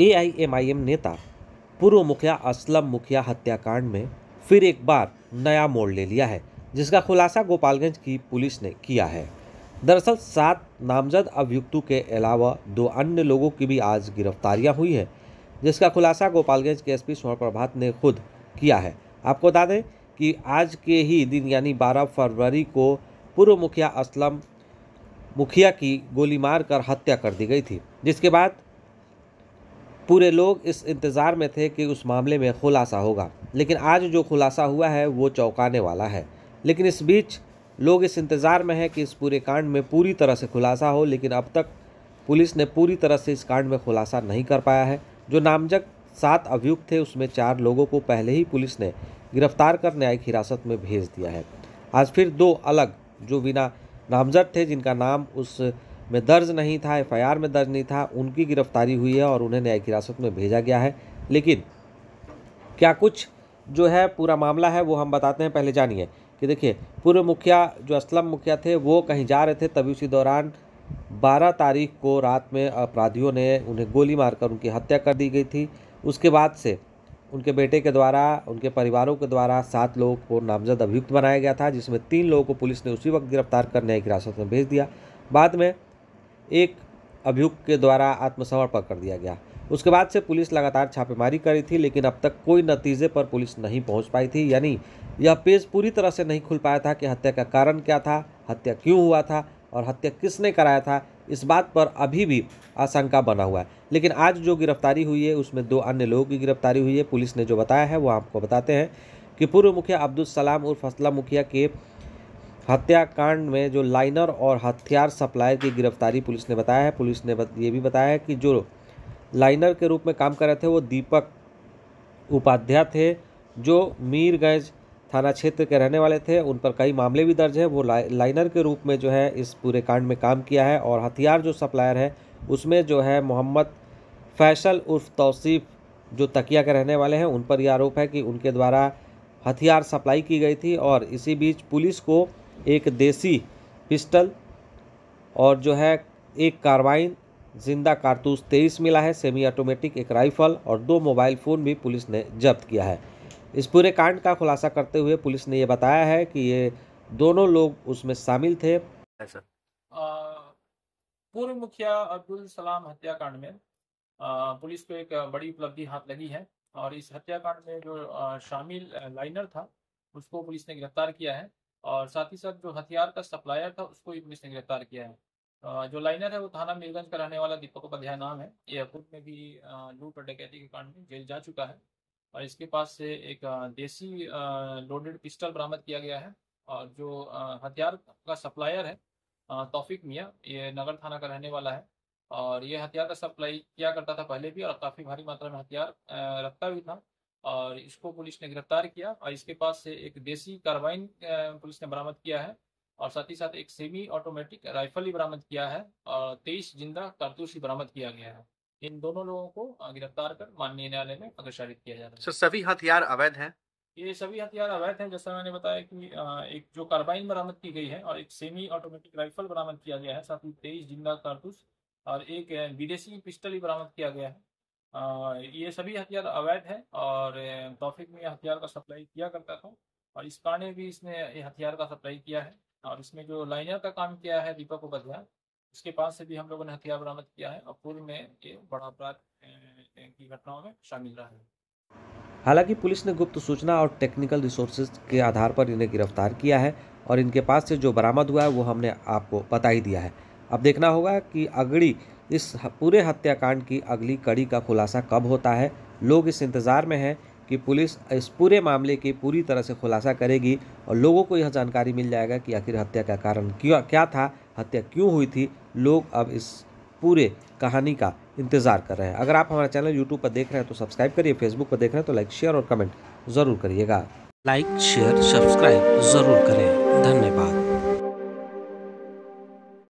AIMIM नेता, पूर्व मुखिया असलम मुखिया हत्याकांड में फिर एक बार नया मोड़ ले लिया है, जिसका खुलासा गोपालगंज की पुलिस ने किया है। दरअसल, सात नामजद अभियुक्तों के अलावा दो अन्य लोगों की भी आज गिरफ्तारियाँ हुई हैं, जिसका खुलासा गोपालगंज के एसपी स्वर्ण प्रभात ने खुद किया है। आपको बता दें कि आज के ही दिन, यानी 12 फरवरी को, पूर्व मुखिया असलम मुखिया की गोली मारकर हत्या कर दी गई थी, जिसके बाद पूरे लोग इस इंतज़ार में थे कि उस मामले में खुलासा होगा। लेकिन आज जो खुलासा हुआ है, वो चौंकाने वाला है। लेकिन इस बीच लोग इस इंतज़ार में हैं कि इस पूरे कांड में पूरी तरह से खुलासा हो, लेकिन अब तक पुलिस ने पूरी तरह से इस कांड में खुलासा नहीं कर पाया है। जो नामजद सात अभियुक्त थे, उसमें चार लोगों को पहले ही पुलिस ने गिरफ़्तार कर न्यायिक हिरासत में भेज दिया है। आज फिर दो अलग, जो बिना नामजद थे, जिनका नाम उस में दर्ज नहीं था, एफआईआर में दर्ज नहीं था, उनकी गिरफ्तारी हुई है और उन्हें न्यायिक हिरासत में भेजा गया है। लेकिन क्या कुछ जो है पूरा मामला है वो हम बताते हैं, पहले जानिए कि देखिए, पूर्व मुखिया, जो असलम मुखिया थे, वो कहीं जा रहे थे, तभी उसी दौरान 12 तारीख को रात में अपराधियों ने उन्हें गोली मारकर उनकी हत्या कर दी गई थी। उसके बाद से उनके बेटे के द्वारा, उनके परिवारों के द्वारा सात लोगों को नामजद अभियुक्त बनाया गया था, जिसमें तीन लोगों को पुलिस ने उसी वक्त गिरफ़्तार कर न्यायिक हिरासत में भेज दिया। बाद में एक अभियुक्त के द्वारा आत्मसमर्पण कर दिया गया। उसके बाद से पुलिस लगातार छापेमारी करी थी, लेकिन अब तक कोई नतीजे पर पुलिस नहीं पहुँच पाई थी। यानी यह पेज पूरी तरह से नहीं खुल पाया था कि हत्या का कारण क्या था, हत्या क्यों हुआ था और हत्या किसने कराया था। इस बात पर अभी भी आशंका बना हुआ है। लेकिन आज जो गिरफ्तारी हुई है, उसमें दो अन्य लोगों की गिरफ्तारी हुई है। पुलिस ने जो बताया है, वो आपको बताते हैं कि पूर्व मुखिया अब्दुल सलाम उर्फ़ असलम मुखिया के हत्याकांड में जो लाइनर और हथियार सप्लायर की गिरफ्तारी पुलिस ने बताया है। पुलिस ने ये भी बताया है कि जो लाइनर के रूप में काम कर रहे थे, वो दीपक उपाध्याय थे, जो मीरगंज थाना क्षेत्र के रहने वाले थे। उन पर कई मामले भी दर्ज हैं। वो लाइनर के रूप में जो है, इस पूरे कांड में काम किया है और हथियार जो सप्लायर है, उसमें जो है, मोहम्मद फैसल उर्फ़ तौसीफ जो तकिया के रहने वाले हैं, उन पर यह आरोप है कि उनके द्वारा हथियार सप्लाई की गई थी और इसी बीच पुलिस को एक देसी पिस्टल और जो है एक कार्बाइन ज़िंदा कारतूस तेईस मिला है सेमी ऑटोमेटिक एक राइफल और दो मोबाइल फ़ोन भी पुलिस ने जब्त किया है। इस पूरे कांड का खुलासा करते हुए पुलिस ने ये बताया है कि ये दोनों लोग उसमें शामिल थे। पूर्व मुखिया अब्दुल सलाम हत्याकांड में आ, पुलिस को एक बड़ी उपलब्धि हाथ लगी है और इस हत्याकांड में जो शामिल लाइनर था उसको पुलिस ने गिरफ़्तार किया है। और साथ ही साथ जो हथियार का सप्लायर था, उसको भी पुलिस ने गिरफ़्तार किया है। जो लाइनर है, वो थाना मीरगंज का रहने वाला दीपक उपाध्याय नाम है। ये पूर्व में भी लूट और डकैती के में जेल जा चुका है। और इसके पास से एक देसी लोडेड पिस्टल बरामद किया गया है। और जो हथियार का सप्लायर है तौफिक मियाँ, ये नगर थाना का रहने वाला है। और ये हथियार का सप्लाई किया करता था पहले भी, और काफ़ी भारी मात्रा में हथियार रखता भी था। और इसको पुलिस ने गिरफ़्तार किया और इसके पास से एक देसी कार्बाइन पुलिस ने बरामद किया है और साथ ही साथ एक सेमी ऑटोमेटिक राइफल भी बरामद किया है और तेईस ज़िंदा कारतूस भी बरामद किया गया है। इन दोनों लोगों को गिरफ़्तार कर माननीय न्यायालय में अग्रसारित किया जा रहा है सभी हथियार अवैध हैं? ये सभी हथियार अवैध हैं जैसा मैंने बताया कि एक जो कार्बाइन बरामद की गई है और एक सेमी ऑटोमेटिक राइफल बरामद किया गया है साथ ही तेईस ज़िंदा कारतूस और एक विदेशी पिस्टल भी बरामद किया गया है। ये सभी हथियार अवैध है और तोफिक में हथियार का सप्लाई किया करता था और इस में भी इसने हथियार का सप्लाई किया है और इसमें जो लाइनर का काम किया है दीपक उपाध्याय, उसके पास से भी हम लोगों ने हथियार बरामद किया है और पूर्व में ये बड़ा अपराध की घटनाओं में शामिल रहा है। हालाँकि पुलिस ने गुप्त सूचना और टेक्निकल रिसोर्सेज के आधार पर इन्हें गिरफ़्तार किया है और इनके पास से जो बरामद हुआ है वो हमने आपको बता ही दिया है। अब देखना होगा कि अगड़ी इस पूरे हत्याकांड की अगली कड़ी का खुलासा कब होता है? लोग इस इंतज़ार में हैं कि पुलिस इस पूरे मामले की पूरी तरह से खुलासा करेगी और लोगों को यह जानकारी मिल जाएगा कि आखिर हत्या का कारण क्यों, क्या था, हत्या क्यों हुई थी। लोग अब इस पूरे कहानी का इंतज़ार कर रहे हैं। अगर आप हमारा चैनल यूट्यूब पर देख रहे हैं तो सब्सक्राइब करिए फेसबुक पर देख रहे हैं तो लाइक, शेयर और कमेंट ज़रूर करिएगा। लाइक, शेयर, सब्सक्राइब ज़रूर करें। धन्यवाद।